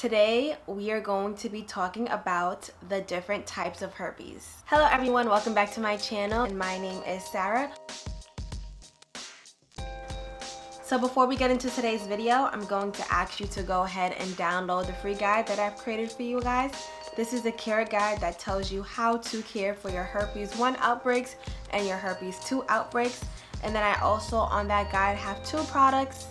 Today we are going to be talking about the different types of herpes. Hello everyone, welcome back to my channel and my name is Sarah. So before we get into today's video, I'm going to ask you to go ahead and download the free guide that I've created for you guys. This is a care guide that tells you how to care for your herpes 1 outbreaks and your herpes 2 outbreaks. And then I also on that guide have two products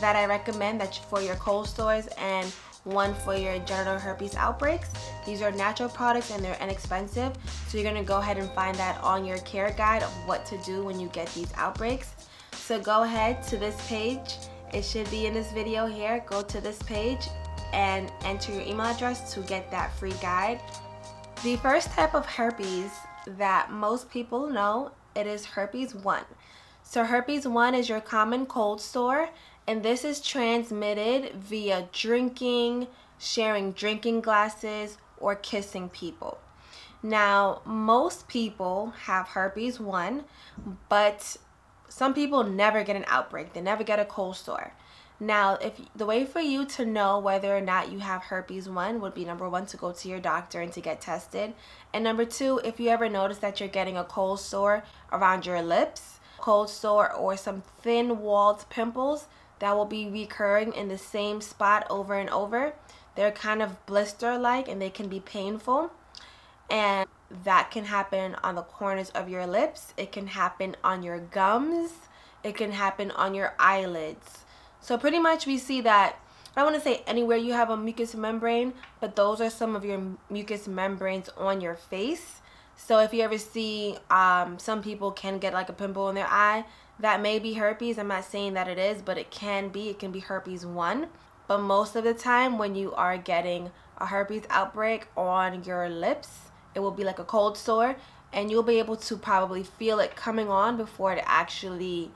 that I recommend that for your cold sores and one for your genital herpes outbreaks. These are natural products and they're inexpensive. So you're gonna go ahead and find that on your care guide of what to do when you get these outbreaks. So go ahead to this page. It should be in this video here. Go to this page and enter your email address to get that free guide. The first type of herpes that most people know, it is herpes 1. So herpes 1 is your common cold sore and this is transmitted via drinking, sharing drinking glasses, or kissing people. Now, most people have herpes 1, but some people never get an outbreak. They never get a cold sore. Now, if the way for you to know whether or not you have herpes 1 would be number 1 to go to your doctor and to get tested. And number 2, if you ever notice that you're getting a cold sore around your lips, cold sore or some thin walled pimples that will be recurring in the same spot over and over. They're kind of blister like and they can be painful. And that can happen on the corners of your lips. It can happen on your gums. It can happen on your eyelids so pretty much we see that, I want to say anywhere you have a mucous membrane, but those are some of your mucous membranes on your face. So if you ever see um, some people can get like a pimple in their eye, that may be herpes. I'm not saying that it is, but it can be. It can be herpes 1. But most of the time when you are getting a herpes outbreak on your lips, it will be like a cold sore and you'll be able to probably feel it coming on before it actually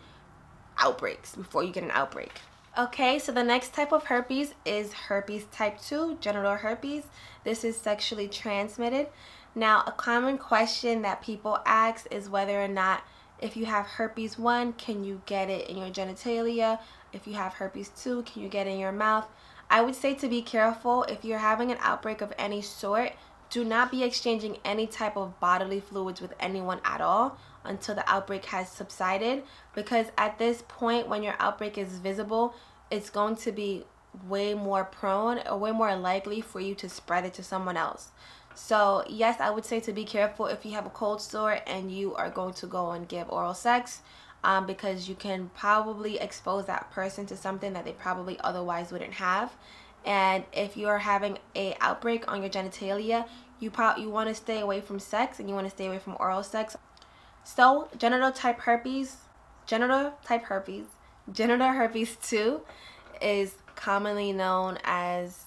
outbreaks, before you get an outbreak. Okay, so the next type of herpes is herpes type 2, genital herpes. This is sexually transmitted. Now, a common question that people ask is whether or not if you have herpes 1, can you get it in your genitalia? If you have herpes 2, can you get it in your mouth? I would say to be careful if you're having an outbreak of any sort, do not be exchanging any type of bodily fluids with anyone at all until the outbreak has subsided because at this point when your outbreak is visible it's going to be way more prone or way more likely for you to spread it to someone else so yes I would say to be careful if you have a cold sore and you are going to go and give oral sex um, because you can probably expose that person to something that they probably otherwise wouldn't have. And if you're having a outbreak on your genitalia you you want to stay away from sex and you want to stay away from oral sex. So genital type herpes genital type herpes genital herpes 2 is commonly known as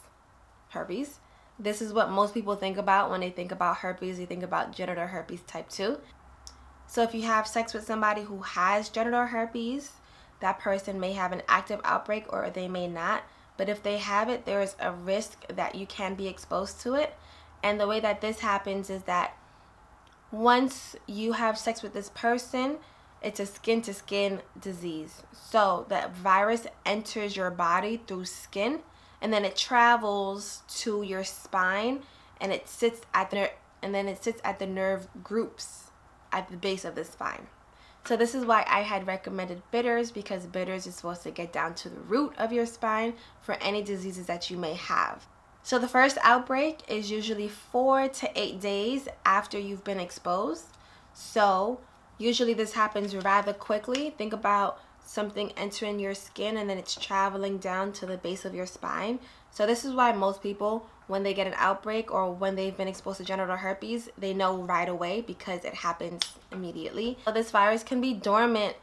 herpes this is what most people think about when they think about herpes they think about genital herpes type 2 so if you have sex with somebody who has genital herpes that person may have an active outbreak or they may not but if they have it, there is a risk that you can be exposed to it. And the way that this happens is that once you have sex with this person, it's a skin to skin disease. So that virus enters your body through skin and then it travels to your spine and it sits at the and then it sits at the nerve groups at the base of the spine. So this is why I had recommended bitters because bitters is supposed to get down to the root of your spine for any diseases that you may have. So the first outbreak is usually four to eight days after you've been exposed. So usually this happens rather quickly. Think about something entering your skin and then it's traveling down to the base of your spine. So this is why most people, when they get an outbreak or when they've been exposed to genital herpes, they know right away because it happens immediately. So this virus can be dormant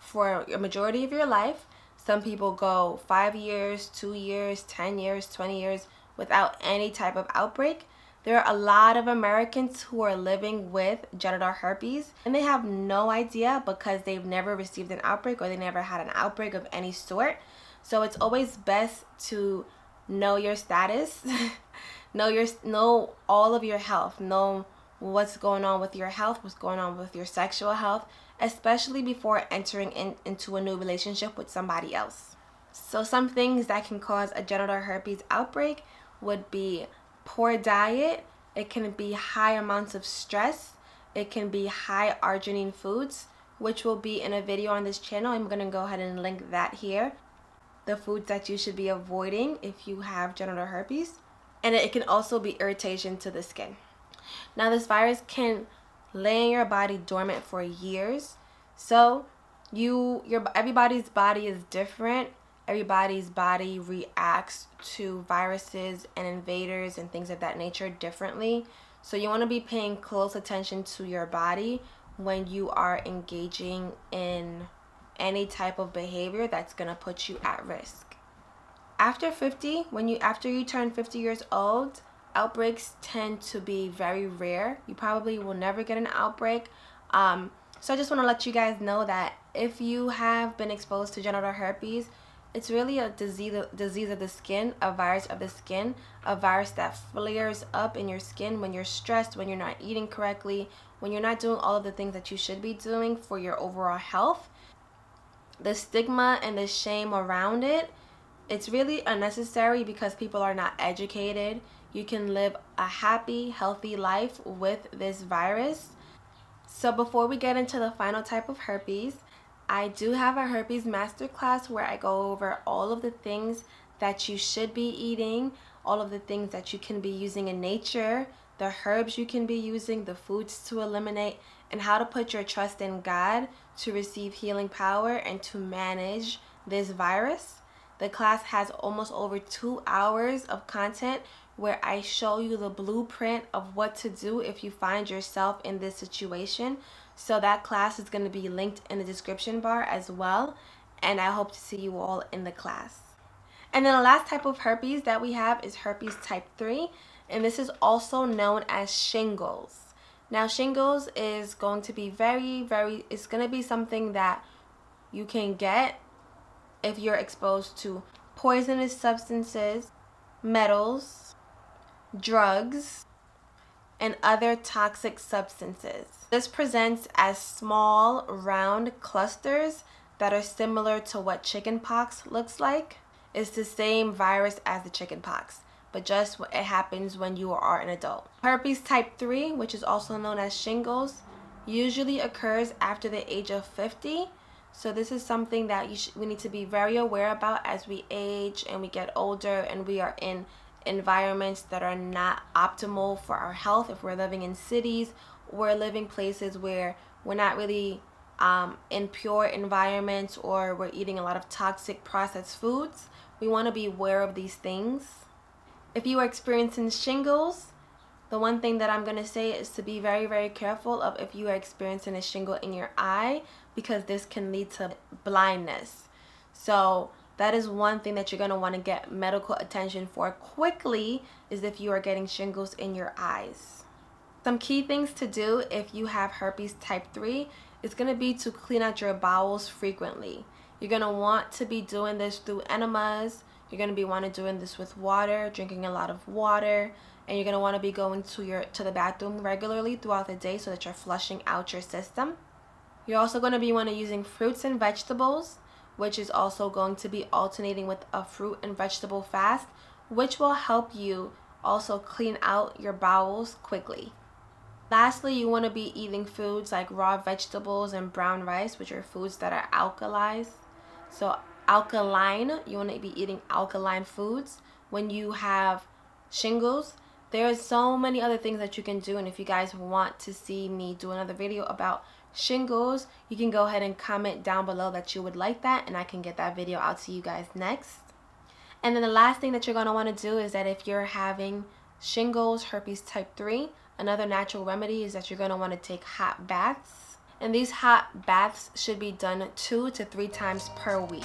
for a majority of your life. Some people go five years, two years, 10 years, 20 years without any type of outbreak. There are a lot of Americans who are living with genital herpes and they have no idea because they've never received an outbreak or they never had an outbreak of any sort. So it's always best to know your status, know your know all of your health, know what's going on with your health, what's going on with your sexual health, especially before entering in, into a new relationship with somebody else. So some things that can cause a genital herpes outbreak would be poor diet, it can be high amounts of stress, it can be high arginine foods, which will be in a video on this channel. I'm going to go ahead and link that here. The foods that you should be avoiding if you have genital herpes. And it can also be irritation to the skin. Now this virus can lay in your body dormant for years. So you your everybody's body is different everybody's body reacts to viruses and invaders and things of that nature differently. So you want to be paying close attention to your body when you are engaging in any type of behavior that's going to put you at risk. After 50 when you after you turn 50 years old outbreaks tend to be very rare. You probably will never get an outbreak. Um, so I just want to let you guys know that if you have been exposed to genital herpes, it's really a disease, disease of the skin, a virus of the skin, a virus that flares up in your skin when you're stressed, when you're not eating correctly, when you're not doing all of the things that you should be doing for your overall health. The stigma and the shame around it, it's really unnecessary because people are not educated. You can live a happy, healthy life with this virus so before we get into the final type of herpes, I do have a herpes masterclass where I go over all of the things that you should be eating, all of the things that you can be using in nature, the herbs you can be using, the foods to eliminate, and how to put your trust in God to receive healing power and to manage this virus. The class has almost over two hours of content where I show you the blueprint of what to do if you find yourself in this situation. So that class is going to be linked in the description bar as well. And I hope to see you all in the class. And then the last type of herpes that we have is herpes type 3. And this is also known as shingles. Now shingles is going to be very, very, it's going to be something that you can get if you're exposed to poisonous substances, metals, drugs, and other toxic substances. This presents as small, round clusters that are similar to what chickenpox looks like. It's the same virus as the chickenpox, but just what it happens when you are an adult. Herpes type 3, which is also known as shingles, usually occurs after the age of 50. So this is something that we need to be very aware about as we age and we get older and we are in environments that are not optimal for our health if we're living in cities we're living places where we're not really um, in pure environments or we're eating a lot of toxic processed foods we want to be aware of these things. If you are experiencing shingles the one thing that I'm going to say is to be very very careful of if you are experiencing a shingle in your eye because this can lead to blindness. So that is one thing that you're going to want to get medical attention for quickly is if you are getting shingles in your eyes. Some key things to do if you have herpes type 3 is going to be to clean out your bowels frequently. You're going to want to be doing this through enemas. You're going to be wanting doing this with water, drinking a lot of water, and you're going to want to be going to your to the bathroom regularly throughout the day so that you're flushing out your system. You're also going to be wanting to using fruits and vegetables which is also going to be alternating with a fruit and vegetable fast, which will help you also clean out your bowels quickly. Lastly, you want to be eating foods like raw vegetables and brown rice, which are foods that are alkalized. So alkaline, you want to be eating alkaline foods. When you have shingles, there are so many other things that you can do. And if you guys want to see me do another video about shingles, you can go ahead and comment down below that you would like that and I can get that video out to you guys next. And then the last thing that you're going to want to do is that if you're having shingles, herpes type 3, another natural remedy is that you're going to want to take hot baths. And these hot baths should be done two to three times per week.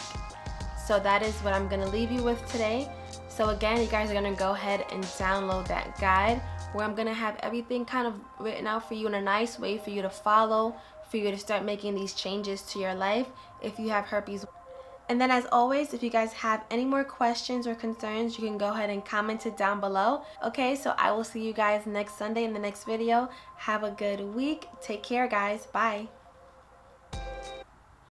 So that is what I'm going to leave you with today. So again, you guys are going to go ahead and download that guide where I'm going to have everything kind of written out for you in a nice way for you to follow for you to start making these changes to your life if you have herpes. And then as always, if you guys have any more questions or concerns, you can go ahead and comment it down below. Okay, so I will see you guys next Sunday in the next video. Have a good week. Take care, guys. Bye.